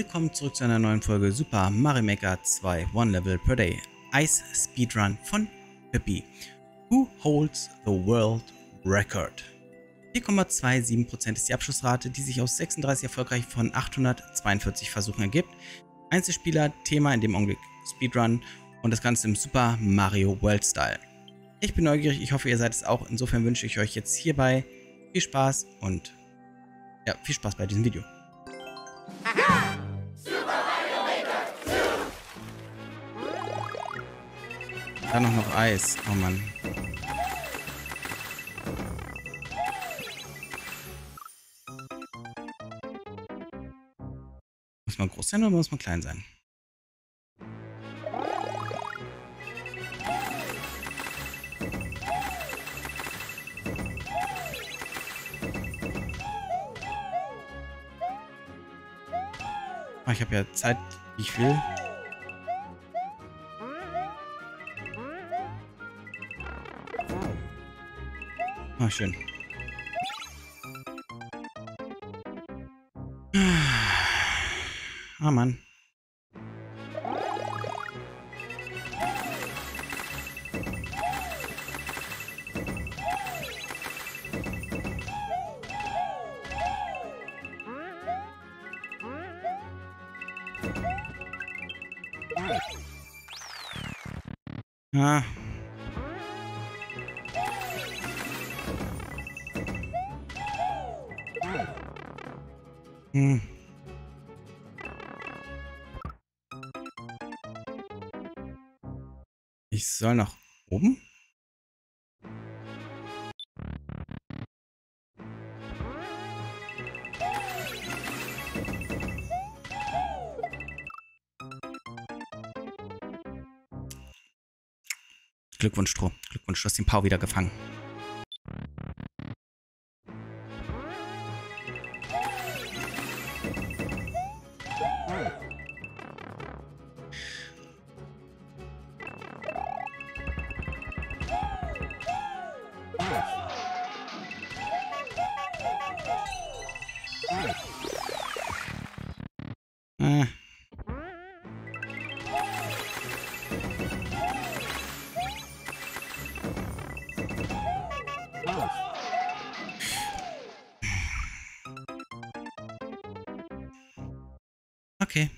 Willkommen zurück zu einer neuen Folge Super Mario Maker 2 One Level per Day Ice Speedrun von Pippi. Who holds the world record? 4,27% ist die Abschlussrate, die sich aus 36 erfolgreich von 842 Versuchen ergibt. Einzelspieler, Thema in dem Augenblick Speedrun und das Ganze im Super Mario World Style. Ich bin neugierig, ich hoffe ihr seid es auch. Insofern wünsche ich euch jetzt hierbei viel Spaß und ja, viel Spaß bei diesem Video. Da noch noch Eis. Oh Mann. Muss man groß sein oder muss man klein sein? Ah, Ich habe ja Zeit, wie ich will. Ah, schön. Ah, Mann. Ah. Hm. Ich soll nach oben? Glückwunsch, Stroh. Glückwunsch, du hast den Pau wieder gefangen. Äh. Okay.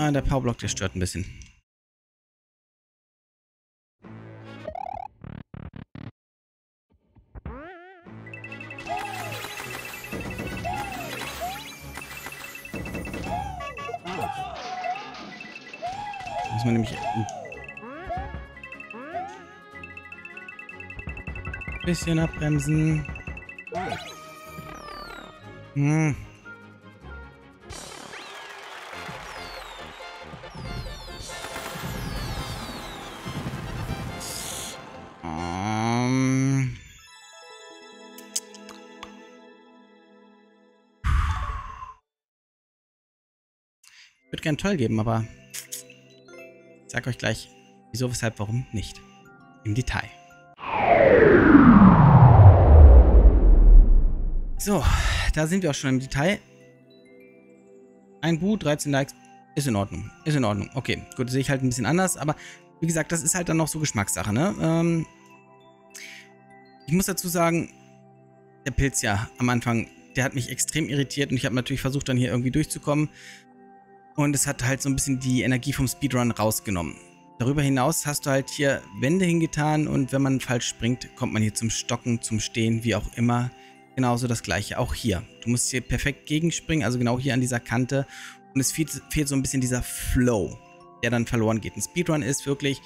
Ah, der Powerblock, der stört ein bisschen. Muss man nämlich ein bisschen abbremsen. Hm. Ich würde gern toll geben, aber ich sag euch gleich, wieso, weshalb, warum nicht. Im Detail. So, da sind wir auch schon im Detail. Ein Bu, 13 Likes, ist in Ordnung. Ist in Ordnung. Okay, gut, sehe ich halt ein bisschen anders, aber wie gesagt, das ist halt dann noch so Geschmackssache, ne? Ähm, ich muss dazu sagen, der Pilz ja am Anfang, der hat mich extrem irritiert und ich habe natürlich versucht, dann hier irgendwie durchzukommen. Und es hat halt so ein bisschen die Energie vom Speedrun rausgenommen. Darüber hinaus hast du halt hier Wände hingetan und wenn man falsch springt, kommt man hier zum Stocken, zum Stehen, wie auch immer. Genauso das gleiche, auch hier. Du musst hier perfekt gegenspringen, also genau hier an dieser Kante. Und es fehlt, fehlt so ein bisschen dieser Flow, der dann verloren geht. Ein Speedrun ist wirklich,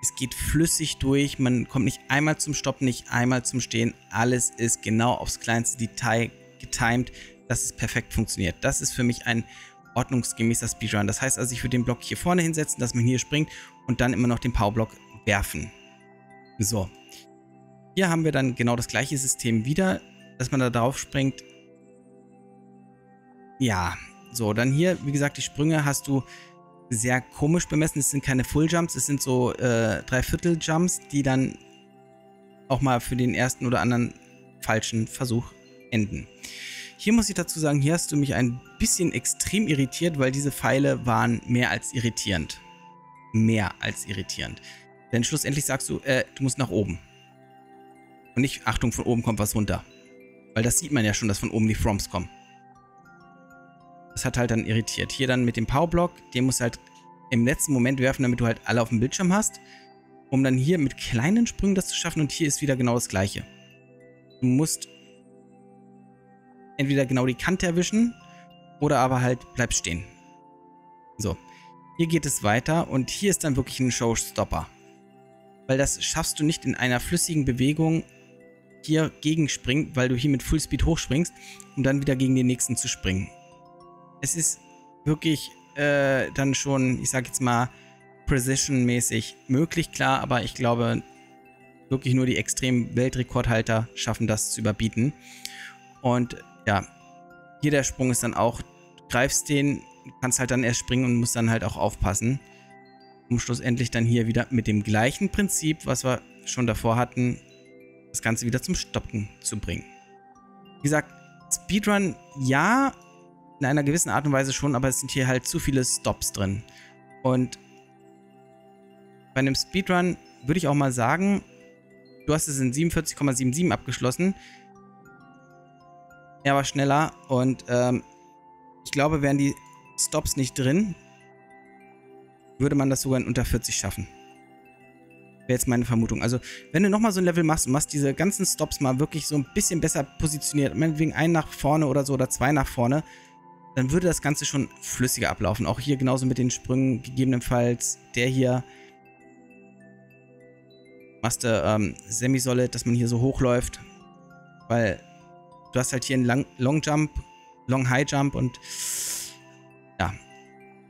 es geht flüssig durch, man kommt nicht einmal zum Stoppen, nicht einmal zum Stehen. Alles ist genau aufs kleinste Detail getimed, dass es perfekt funktioniert. Das ist für mich ein ordnungsgemäßer Speedrun. Das heißt also, ich würde den Block hier vorne hinsetzen, dass man hier springt und dann immer noch den Powerblock werfen. So. Hier haben wir dann genau das gleiche System wieder, dass man da drauf springt. ja, so, dann hier, wie gesagt, die Sprünge hast du sehr komisch bemessen. Es sind keine Full Jumps, es sind so äh, Dreiviertel Jumps, die dann auch mal für den ersten oder anderen falschen Versuch enden. Hier muss ich dazu sagen, hier hast du mich ein bisschen extrem irritiert, weil diese Pfeile waren mehr als irritierend. Mehr als irritierend. Denn schlussendlich sagst du, äh, du musst nach oben. Und nicht, Achtung, von oben kommt was runter. Weil das sieht man ja schon, dass von oben die Froms kommen. Das hat halt dann irritiert. Hier dann mit dem Powerblock, den musst du halt im letzten Moment werfen, damit du halt alle auf dem Bildschirm hast. Um dann hier mit kleinen Sprüngen das zu schaffen. Und hier ist wieder genau das gleiche. Du musst entweder genau die Kante erwischen oder aber halt bleibst stehen. So, hier geht es weiter und hier ist dann wirklich ein Showstopper. Weil das schaffst du nicht in einer flüssigen Bewegung hier gegenspringen, weil du hier mit Fullspeed hochspringst, um dann wieder gegen den nächsten zu springen. Es ist wirklich äh, dann schon, ich sag jetzt mal, Precision-mäßig möglich, klar, aber ich glaube, wirklich nur die extremen Weltrekordhalter schaffen das zu überbieten. Und ja, hier der Sprung ist dann auch, du greifst den, kannst halt dann erst springen und musst dann halt auch aufpassen. Um schlussendlich dann hier wieder mit dem gleichen Prinzip, was wir schon davor hatten, das Ganze wieder zum Stoppen zu bringen. Wie gesagt, Speedrun ja, in einer gewissen Art und Weise schon, aber es sind hier halt zu viele Stops drin. Und bei einem Speedrun würde ich auch mal sagen, du hast es in 47,77 abgeschlossen. Er war schneller und ähm, ich glaube, wären die Stops nicht drin, würde man das sogar in unter 40 schaffen. Wäre jetzt meine Vermutung. Also, wenn du nochmal so ein Level machst und machst diese ganzen Stops mal wirklich so ein bisschen besser positioniert, meinetwegen einen nach vorne oder so oder zwei nach vorne, dann würde das Ganze schon flüssiger ablaufen. Auch hier genauso mit den Sprüngen, gegebenenfalls der hier. Machst du ähm, Semi-Solid, dass man hier so hochläuft. Weil du hast halt hier einen Long, Long Jump, Long High Jump und ja.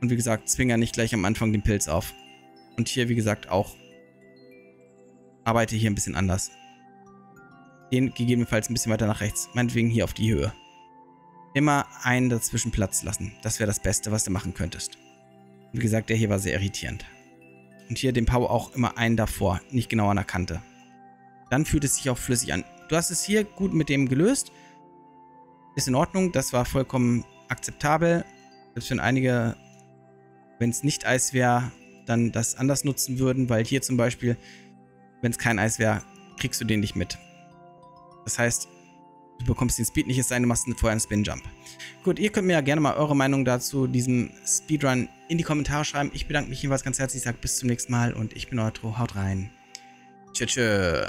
Und wie gesagt, zwinger nicht gleich am Anfang den Pilz auf. Und hier, wie gesagt, auch arbeite hier ein bisschen anders. Den gegebenenfalls ein bisschen weiter nach rechts. Meinetwegen hier auf die Höhe. Immer einen dazwischen Platz lassen. Das wäre das Beste, was du machen könntest. Wie gesagt, der hier war sehr irritierend. Und hier den Power auch immer einen davor, nicht genau an der Kante. Dann fühlt es sich auch flüssig an. Du hast es hier gut mit dem gelöst. Ist in Ordnung, das war vollkommen akzeptabel. Selbst wenn einige, wenn es nicht Eis wäre, dann das anders nutzen würden, weil hier zum Beispiel, wenn es kein Eis wäre, kriegst du den nicht mit. Das heißt, du bekommst den Speed nicht, es sei denn, du machst vorher einen Spin-Jump. Gut, ihr könnt mir ja gerne mal eure Meinung dazu, diesem Speedrun, in die Kommentare schreiben. Ich bedanke mich jedenfalls ganz herzlich, sage bis zum nächsten Mal und ich bin euer Tro. Haut rein. Tschö, tschö.